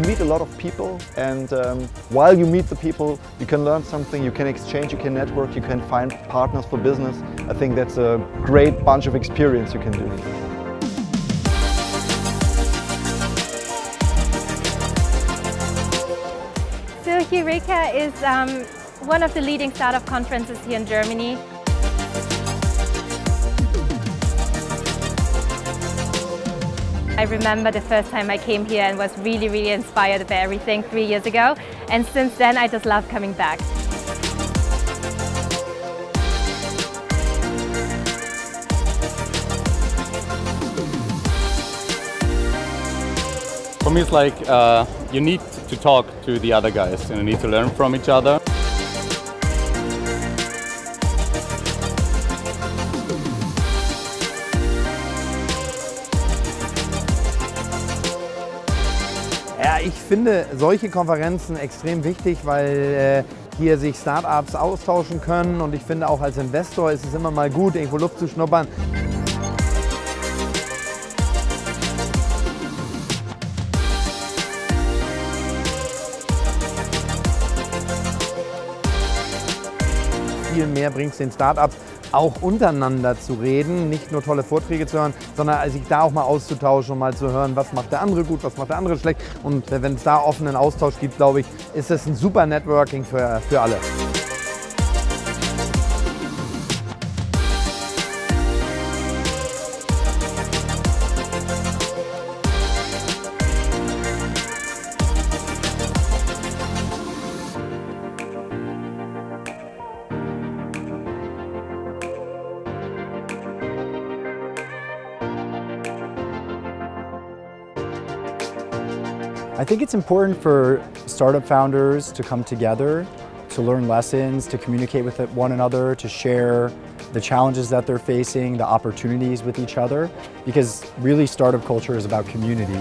meet a lot of people and um, while you meet the people, you can learn something, you can exchange, you can network, you can find partners for business. I think that's a great bunch of experience you can do. So Heureka is um, one of the leading startup conferences here in Germany. I remember the first time I came here and was really, really inspired by everything three years ago. And since then, I just love coming back. For me, it's like uh, you need to talk to the other guys and you need to learn from each other. Ich finde solche Konferenzen extrem wichtig, weil äh, hier sich Startups austauschen können und ich finde auch als Investor ist es immer mal gut, irgendwo Luft zu schnuppern. Viel mehr bringt es den Startups auch untereinander zu reden, nicht nur tolle Vorträge zu hören, sondern sich da auch mal auszutauschen und mal zu hören, was macht der andere gut, was macht der andere schlecht. Und wenn es da offenen Austausch gibt, glaube ich, ist es ein super Networking für, für alle. I think it's important for startup founders to come together, to learn lessons, to communicate with one another, to share the challenges that they're facing, the opportunities with each other, because really startup culture is about community.